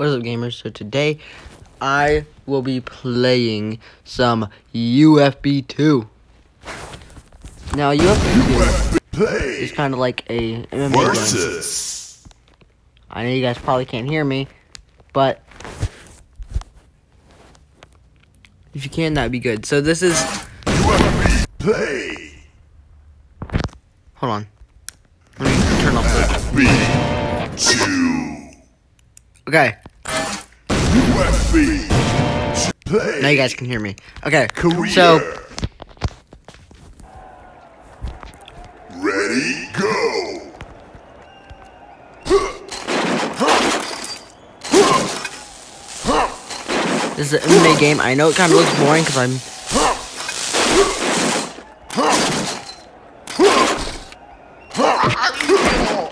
What is up, gamers? So today, I will be playing some UFB 2. Now, UFB 2 is kind of like a MMA game. I know you guys probably can't hear me, but if you can, that'd be good. So this is, UFB play. hold on. Let me turn off the, UFB 2. okay, play. Now you guys can hear me. Okay, Career. so, Ready, go. this is an MMA game. I know it kind of looks boring because I'm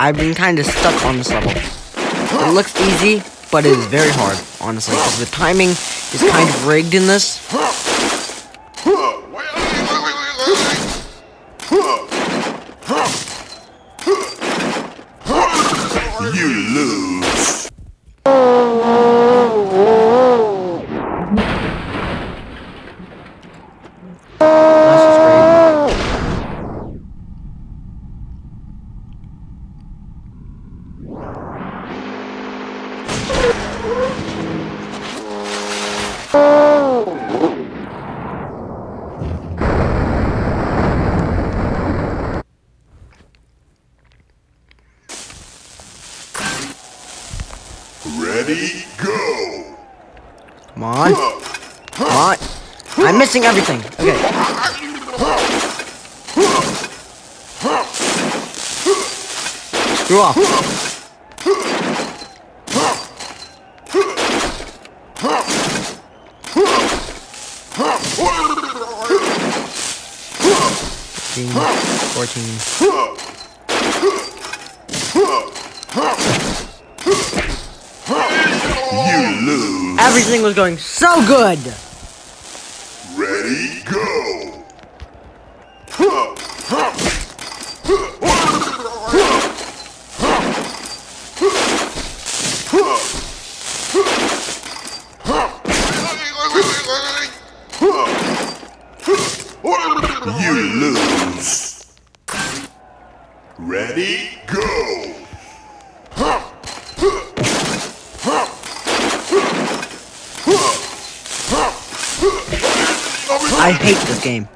I've been kind of stuck on this level. It looks easy, but it is very hard, honestly, because the timing is kind of rigged in this. Ready, go! Come on. Come on. I'm missing everything. Okay. Screw off. Fourteen. 14. Everything was going so good. Ready, go. You lose. Ready, go. I hate this game.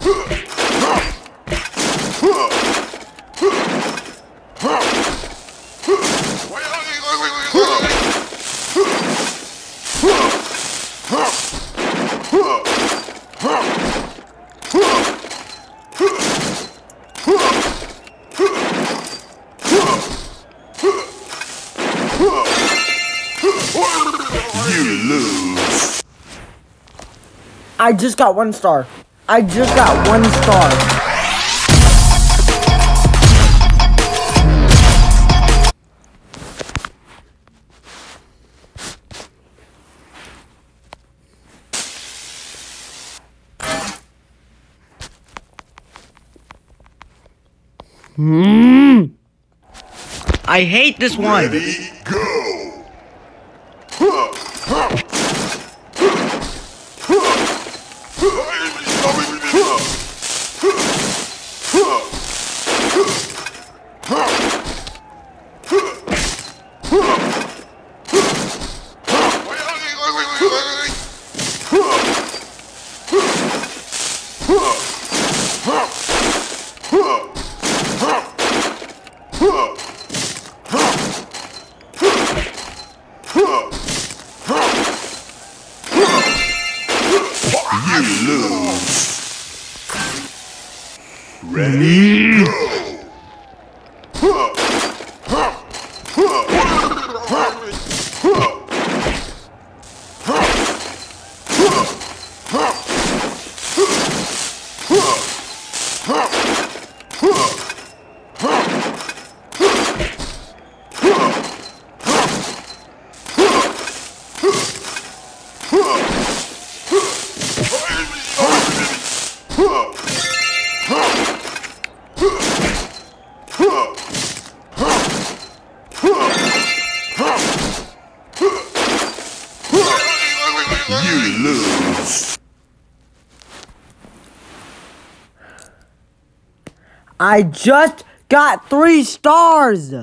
You lose. I just got one star. I just got one star. Hmm. I hate this one. Ready, go. Ready, mm. I just got three stars.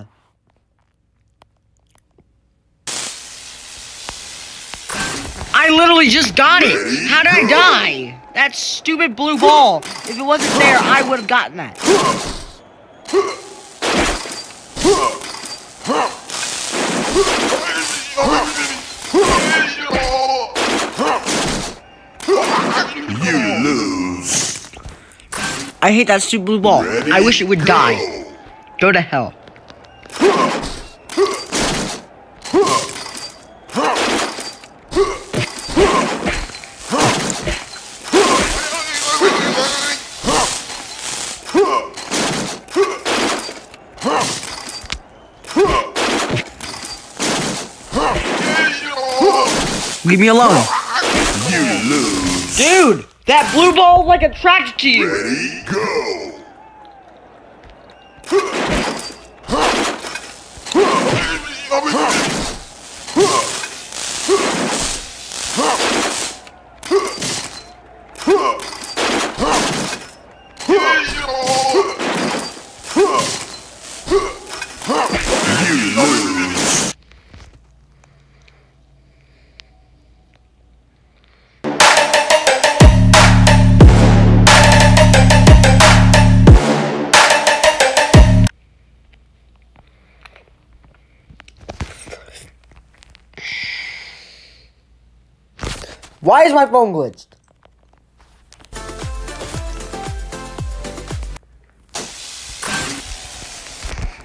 I literally just got it. How did I die? That stupid blue ball. If it wasn't there, I would have gotten that. You lose. I hate that stupid blue ball. Ready, I wish it would die. go. Go to hell. Leave me alone. You lose. Dude, that blue ball is like attracted to you. Ready, go. Why is my phone glitched?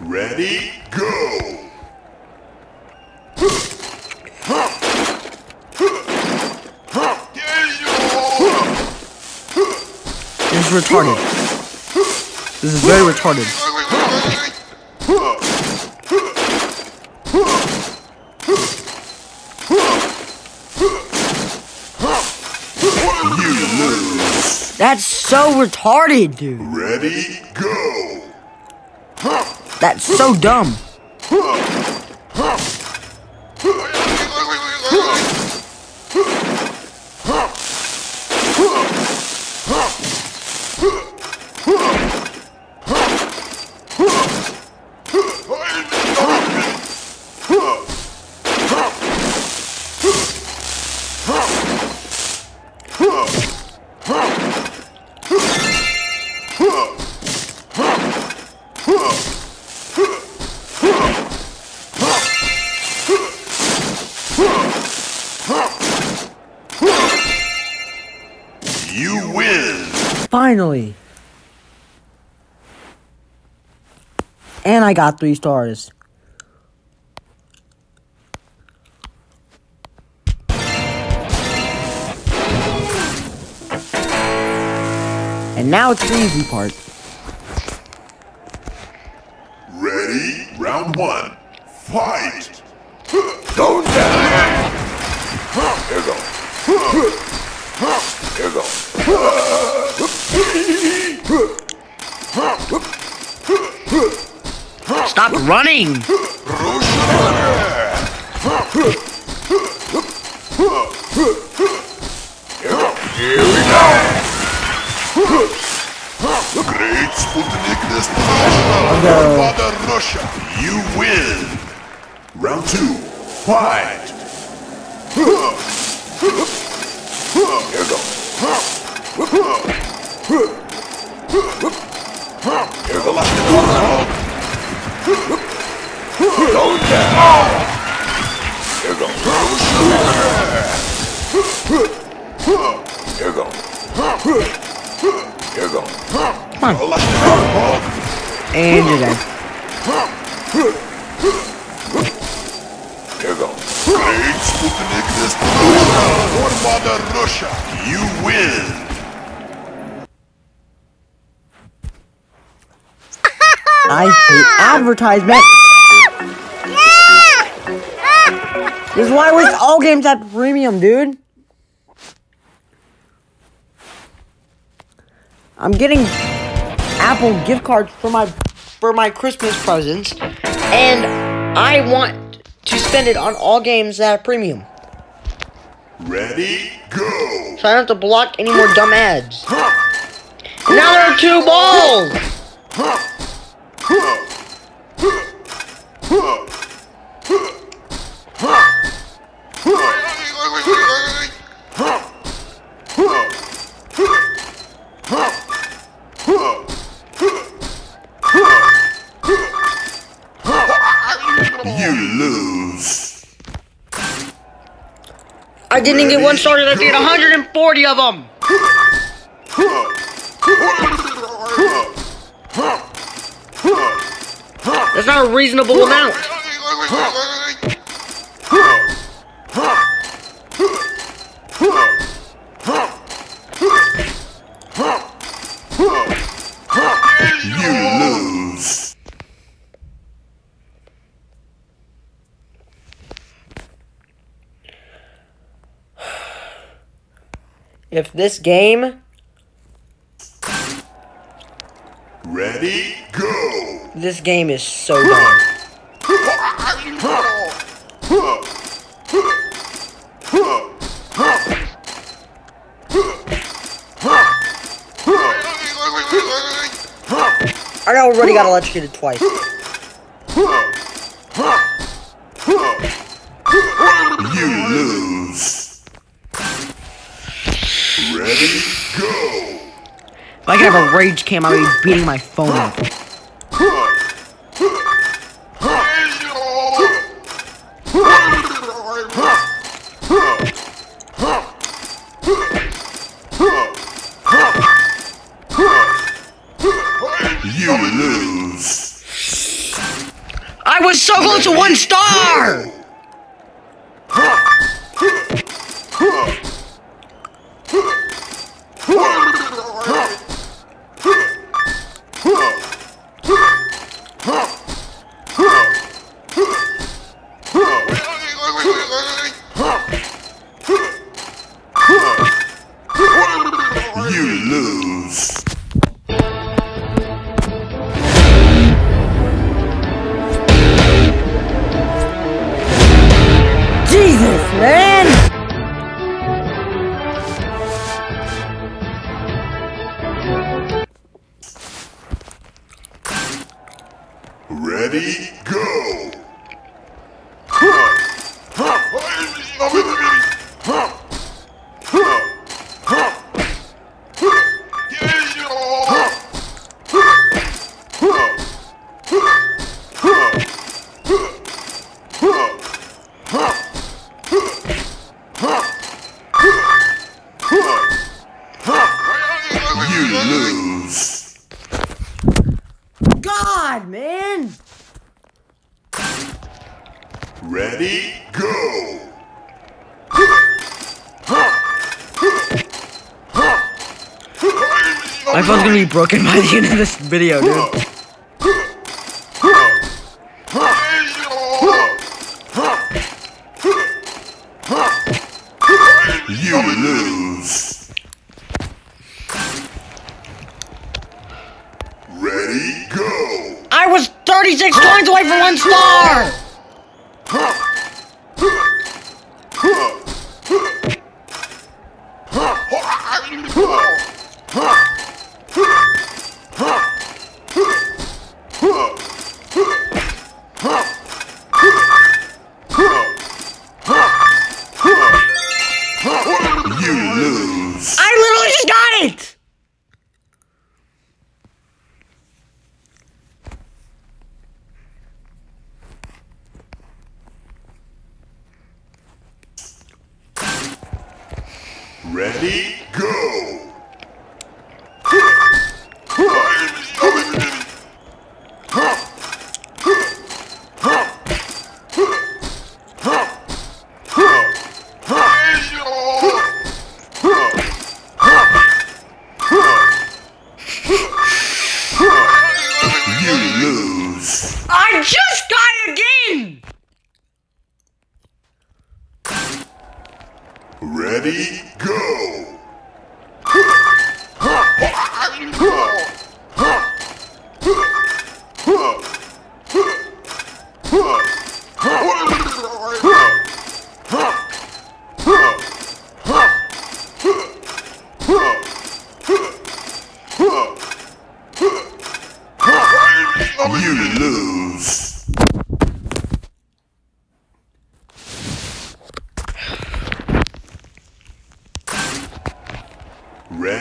Ready, go. This is retarded. This is very retarded. You lose. That's so retarded, dude. Ready, go. That's so dumb. You Finally. And I got three stars. And now it's the easy part. Ready, round one. Fight. Don't die. Stop Come on. The last. And you're dead. Here go. Great Sputnik Destination. For Mother Russia. You win. I hate advertisement. This is why I wish all games had premium, dude. I'm getting Apple gift cards for my for my Christmas presents, and I want to spend it on all games that have premium. Ready, go! So I don't have to block any more dumb ads. And now there are two balls! Didn't even get one started, I did 140 of them! That's not a reasonable amount. If this game, Ready, go! this game is so dumb. I already got electrocuted twice. If I could have a rage cam, I would be beating my phone up. You lose. I was so close to one star! Broken by the end of this video, dude. You lose. Ready, go! I was 36 coins away from one star!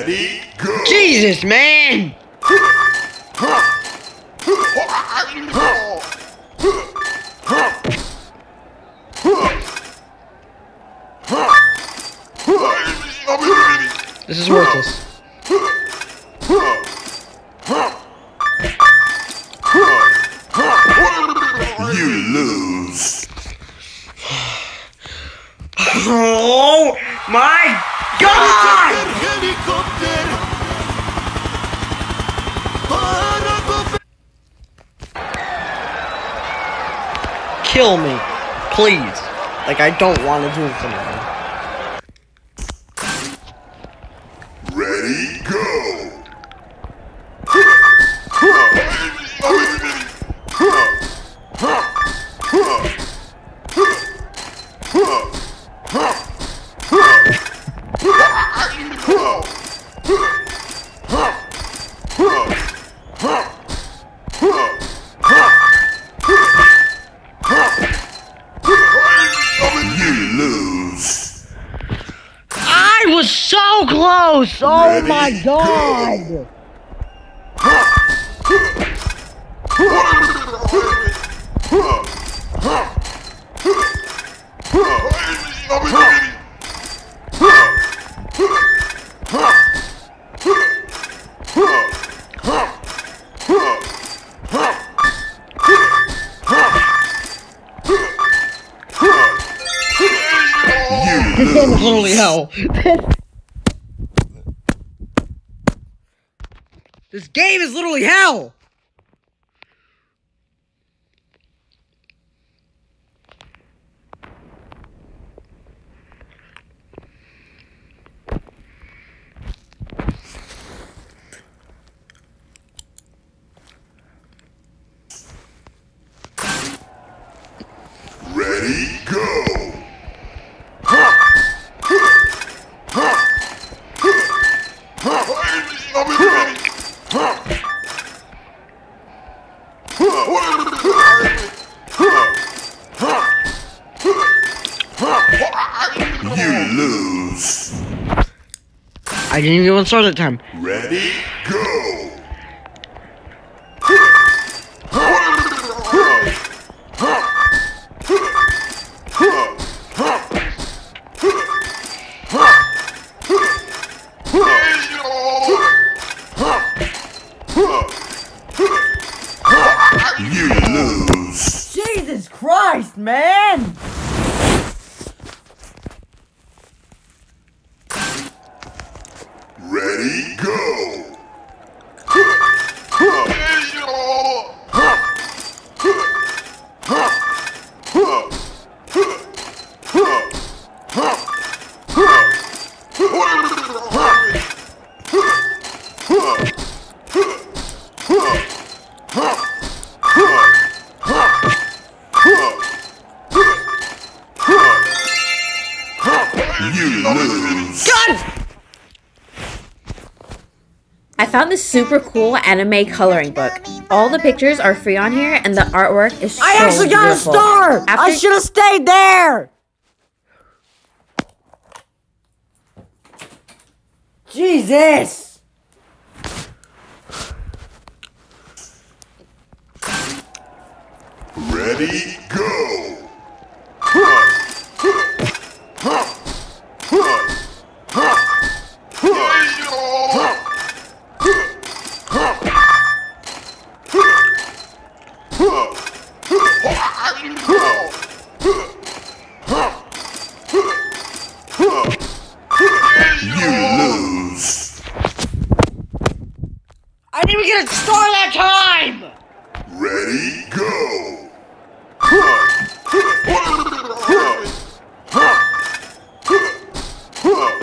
Ready, go! Jesus, man! This is worthless. You lose. Oh my Kill me, please. Like I don't want to do this anymore. My god. You This game is literally hell. this game is literally hell. Ready, go! I didn't even get one star that time. Ready, You lose. God! I found this super cool anime coloring book. All the pictures are free on here, and the artwork is so I actually got beautiful. a star! I should have stayed there! Jesus! Ready, go! I didn't even get that time! Ready, go! You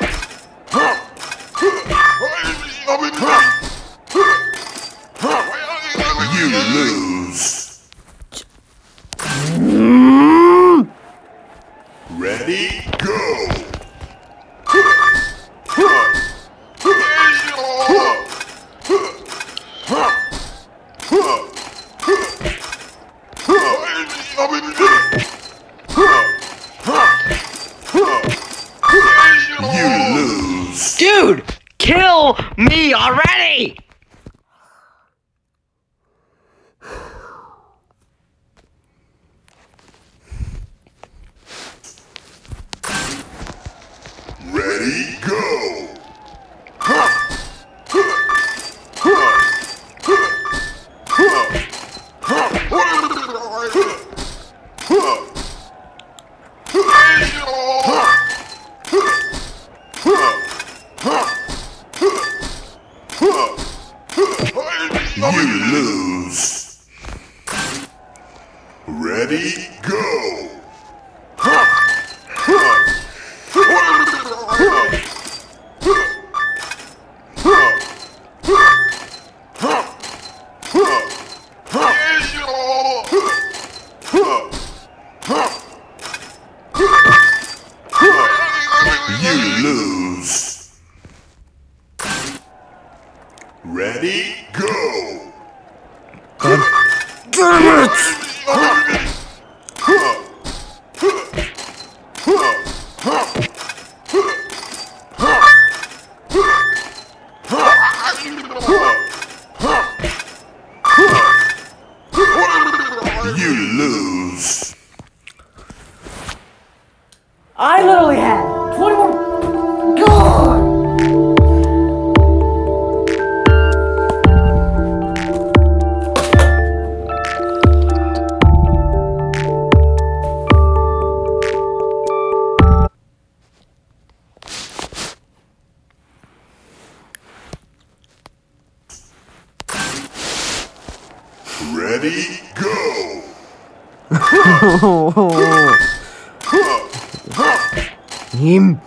Ready, go! Ready, go! Damn it! Ah! Ready, go! Him.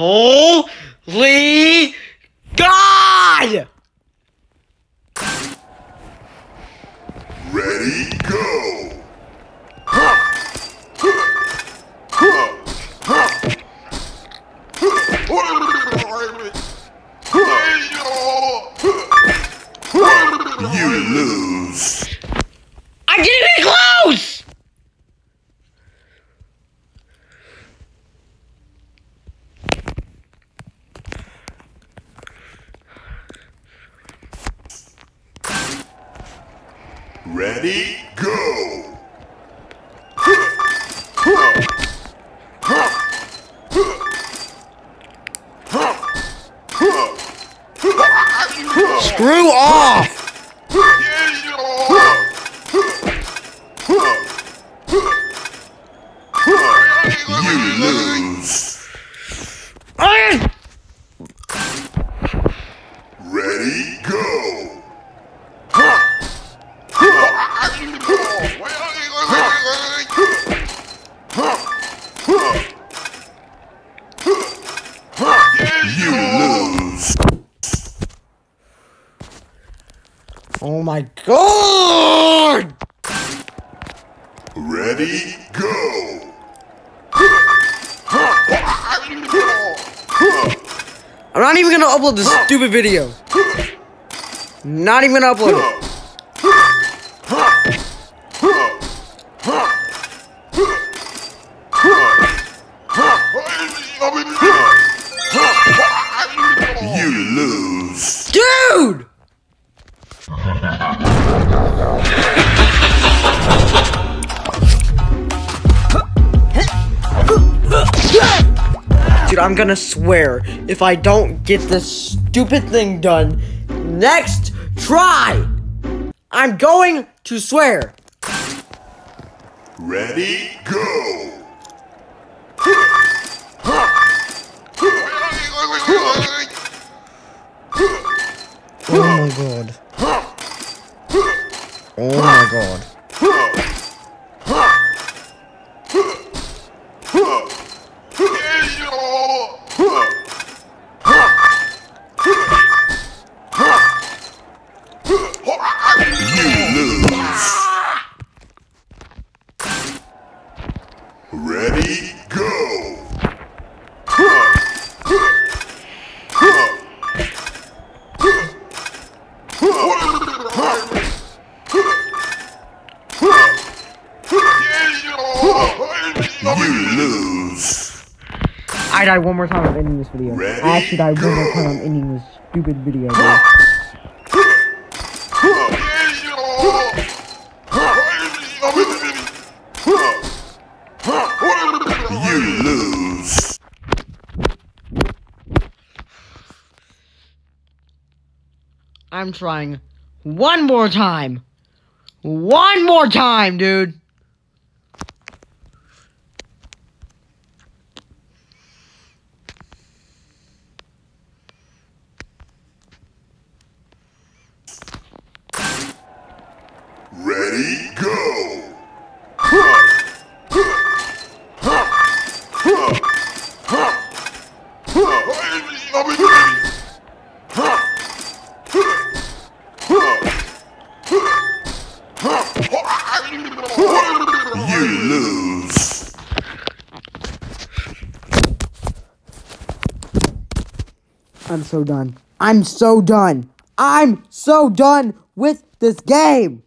Holy God! Ready, go! You lose. I didn't even close! Ready, go! Screw off! Oh god! Ready, go! I'm not even gonna upload this stupid video. Not even gonna upload it. swear, if I don't get this stupid thing done next try, I'm going to swear. Ready, go! Oh my god. Oh my god. I died one more time. I'm ending this video. Ready, I actually died one more time. I'm ending this stupid video, dude. You lose. I'm trying one more time. One more time, dude. Ready, go. You lose. I'm so done. I'm so done. I'm so done with this game.